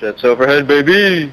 Jets overhead, baby!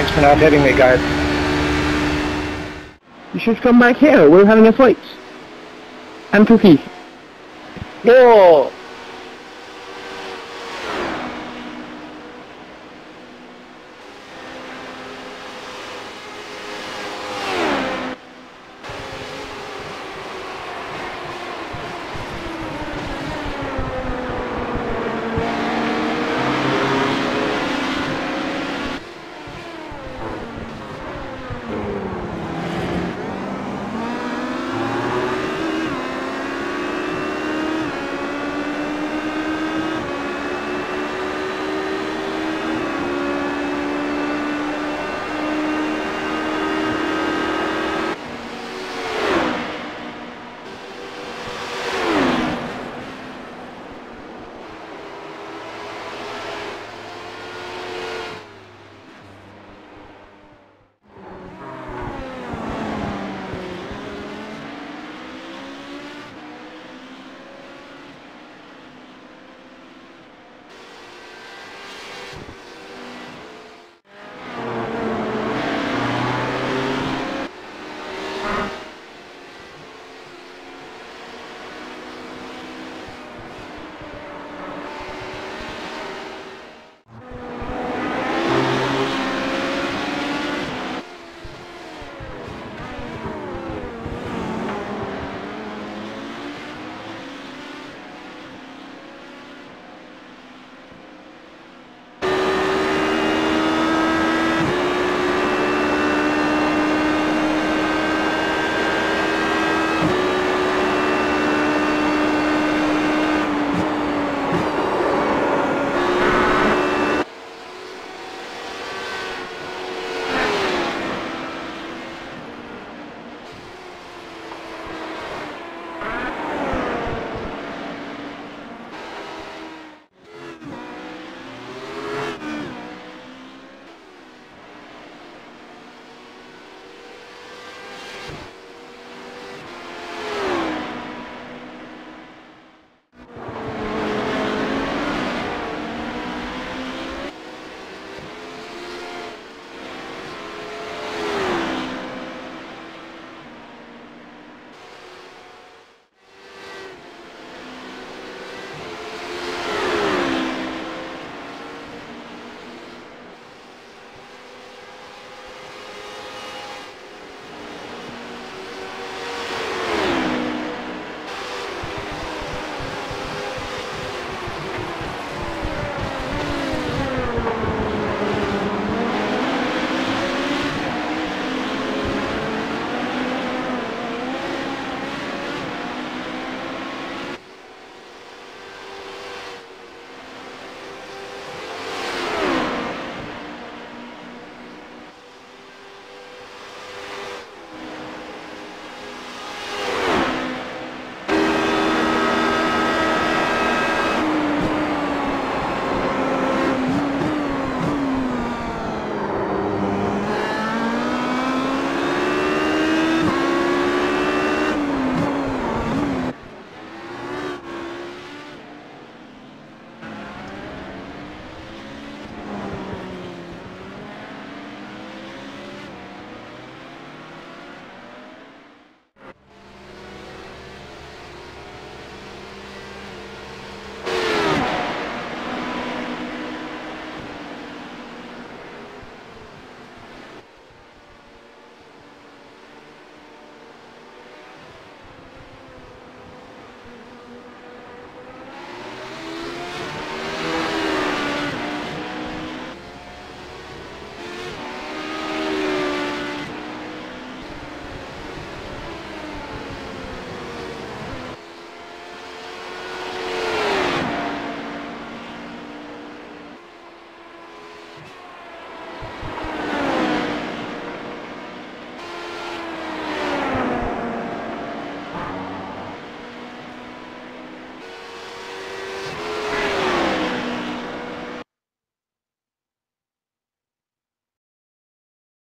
Thanks for not hitting me, guys. You should come back here. We're having a fight. I'm Cookie. No!